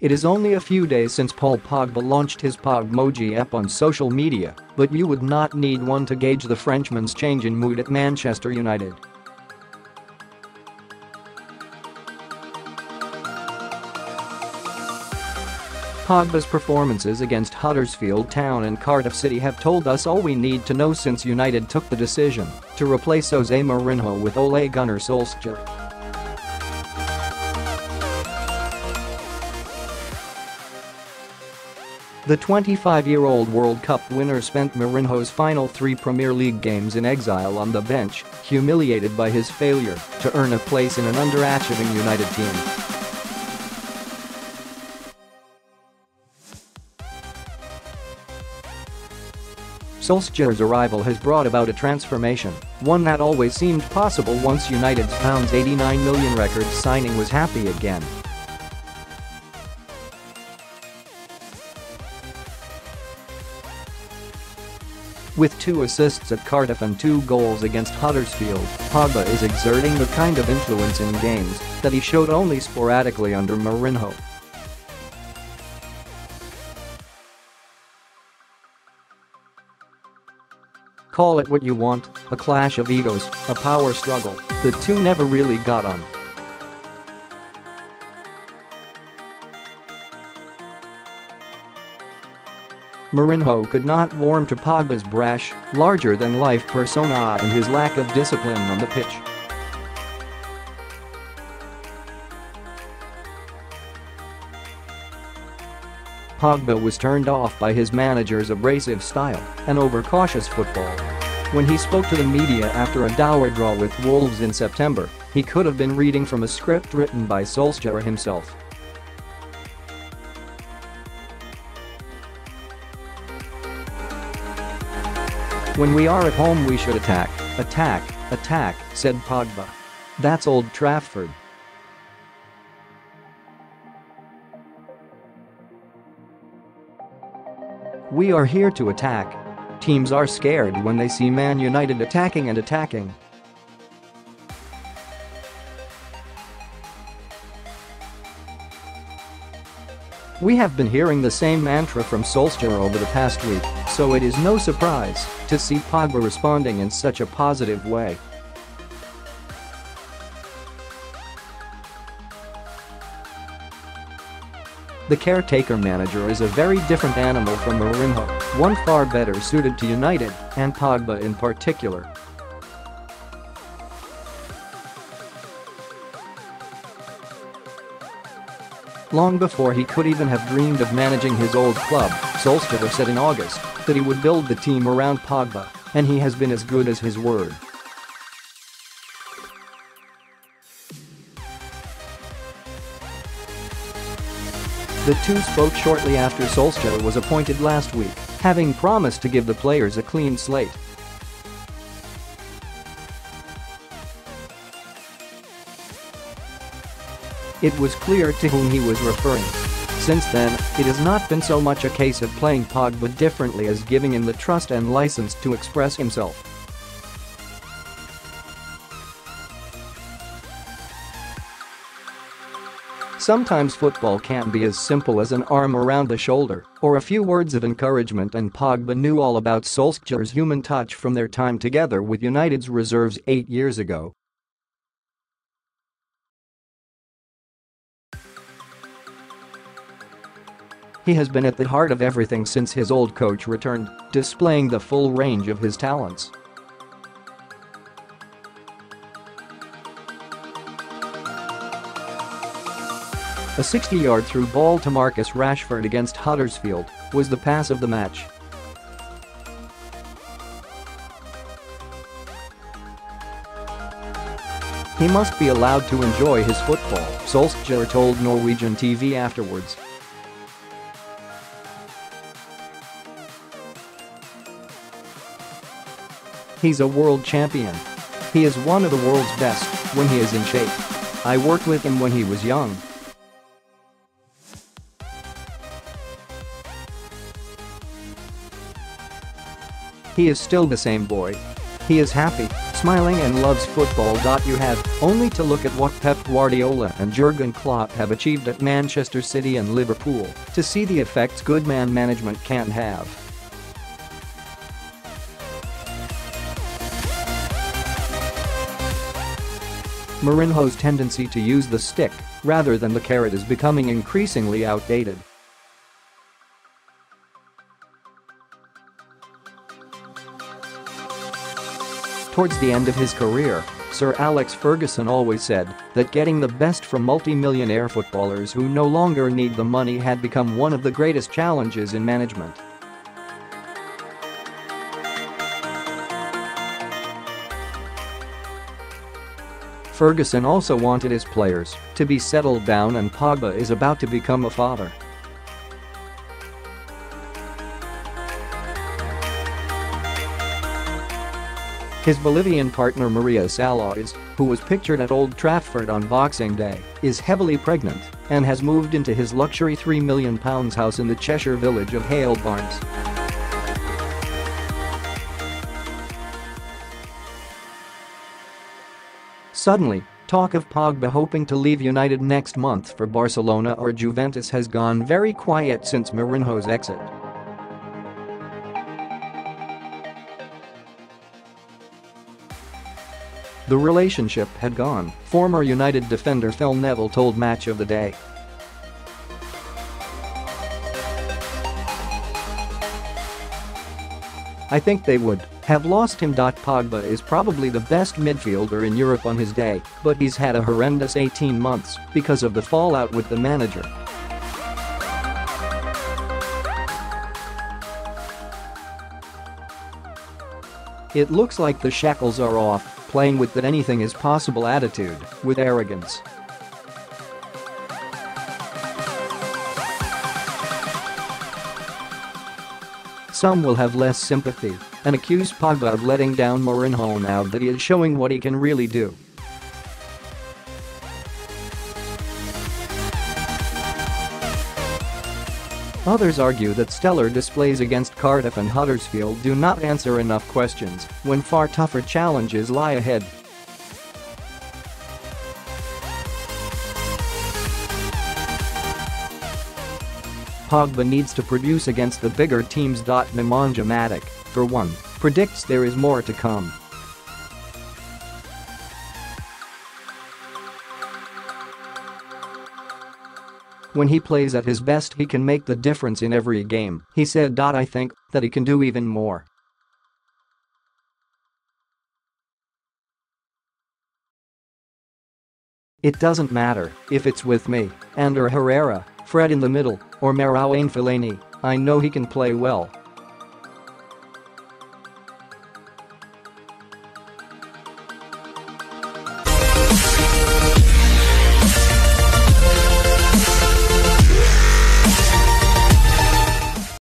It is only a few days since Paul Pogba launched his Pogmoji app on social media, but you would not need one to gauge the Frenchman's change in mood at Manchester United. Pogba's performances against Huddersfield Town and Cardiff City have told us all we need to know since United took the decision to replace Jose Mourinho with Ole Gunnar Solskjaer. The 25-year-old World Cup winner spent Mourinho's final three Premier League games in exile on the bench, humiliated by his failure to earn a place in an underachieving United team. Solskjaer's arrival has brought about a transformation, one that always seemed possible once United's pounds 89 million record signing was happy again. With two assists at Cardiff and two goals against Huddersfield, Pogba is exerting the kind of influence in games that he showed only sporadically under Mourinho. Call it what you want, a clash of egos, a power struggle, the two never really got on. Mourinho could not warm to Pogba's brash, larger-than-life persona and his lack of discipline on the pitch. Pogba was turned off by his manager's abrasive style and overcautious football. When he spoke to the media after a dour draw with Wolves in September, he could have been reading from a script written by Solskjaer himself. When we are at home we should attack, attack, attack, said Pogba. That's Old Trafford. We are here to attack. Teams are scared when they see Man United attacking and attacking. We have been hearing the same mantra from Solskjaer over the past week, so it is no surprise to see Pogba responding in such a positive way. The caretaker manager is a very different animal from Mourinho, one far better suited to United, and Pogba in particular. Long before he could even have dreamed of managing his old club, Solskjaer said in August that he would build the team around Pogba, and he has been as good as his word. The two spoke shortly after Solskjaer was appointed last week, having promised to give the players a clean slate. It was clear to whom he was referring. Since then, it has not been so much a case of playing Pogba differently as giving him the trust and license to express himself. Sometimes football can be as simple as an arm around the shoulder or a few words of encouragement and Pogba knew all about Solskjaer's human touch from their time together with United's reserves eight years ago. He has been at the heart of everything since his old coach returned, displaying the full range of his talents. A 60-yard through ball to Marcus Rashford against Huddersfield was the pass of the match. He must be allowed to enjoy his football, Solskjaer told Norwegian TV afterwards. He's a world champion. He is one of the world's best when he is in shape. I worked with him when he was young He is still the same boy. He is happy, smiling and loves football. You have only to look at what Pep Guardiola and Jurgen Klopp have achieved at Manchester City and Liverpool to see the effects good man management can have. Mourinho's tendency to use the stick rather than the carrot is becoming increasingly outdated. Towards the end of his career, Sir Alex Ferguson always said that getting the best from multi-millionaire footballers who no longer need the money had become one of the greatest challenges in management. Ferguson also wanted his players to be settled down and Pogba is about to become a father. His Bolivian partner Maria Salois, who was pictured at Old Trafford on Boxing Day, is heavily pregnant and has moved into his luxury £3 million house in the Cheshire village of Hale Barns. Suddenly, talk of Pogba hoping to leave United next month for Barcelona or Juventus has gone very quiet since Mourinho's exit. The relationship had gone, former United defender Phil Neville told Match of the Day. I think they would have lost him. Pogba is probably the best midfielder in Europe on his day, but he's had a horrendous 18 months because of the fallout with the manager. It looks like the shackles are off, playing with that anything is possible attitude, with arrogance. Some will have less sympathy and accuse Pogba of letting down Mourinho now that he is showing what he can really do. Others argue that stellar displays against Cardiff and Huddersfield do not answer enough questions when far tougher challenges lie ahead. Pogba needs to produce against the bigger teams. Nemanja Matic, for one, predicts there is more to come. When he plays at his best he can make the difference in every game, he said. I think that he can do even more. It doesn't matter if it's with me, Ander Herrera, Fred in the middle, or Marouane Fellaini, I know he can play well